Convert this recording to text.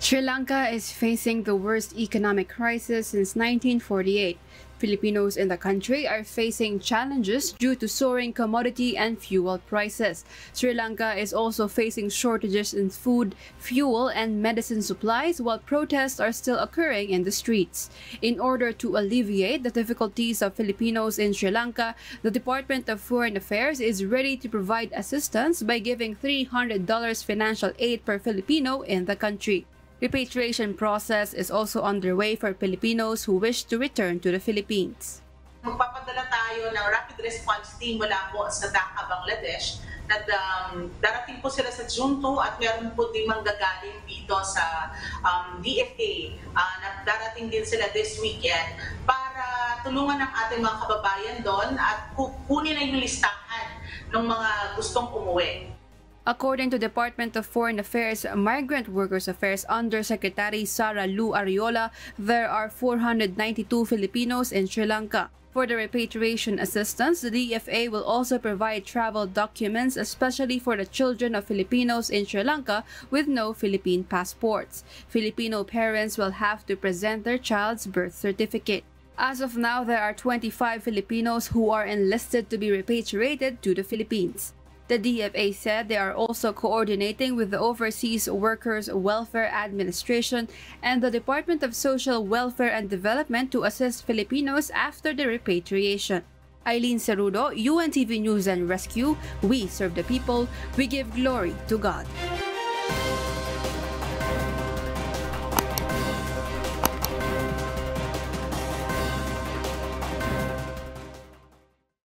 Sri Lanka is facing the worst economic crisis since 1948. Filipinos in the country are facing challenges due to soaring commodity and fuel prices. Sri Lanka is also facing shortages in food, fuel, and medicine supplies while protests are still occurring in the streets. In order to alleviate the difficulties of Filipinos in Sri Lanka, the Department of Foreign Affairs is ready to provide assistance by giving $300 financial aid per Filipino in the country. Repatriation process is also underway for Filipinos who wish to return to the Philippines. Magpapadala tayo ng rapid response team mula po sa Dhaka, Bangladesh na um, darating po sila sa June 2 at meron po din manggagaling dito sa um, DFA uh, na darating din sila this weekend para tulungan ng ating mga kababayan doon at kunin na yung listahan ng mga gustong umuwi. According to Department of Foreign Affairs Migrant Workers Affairs Undersecretary Sarah Lou Arriola, there are 492 Filipinos in Sri Lanka. For the repatriation assistance, the DFA will also provide travel documents, especially for the children of Filipinos in Sri Lanka with no Philippine passports. Filipino parents will have to present their child's birth certificate. As of now, there are 25 Filipinos who are enlisted to be repatriated to the Philippines. The DFA said they are also coordinating with the Overseas Workers Welfare Administration and the Department of Social Welfare and Development to assist Filipinos after the repatriation. Aileen Cerrudo, UNTV News and Rescue, we serve the people, we give glory to God.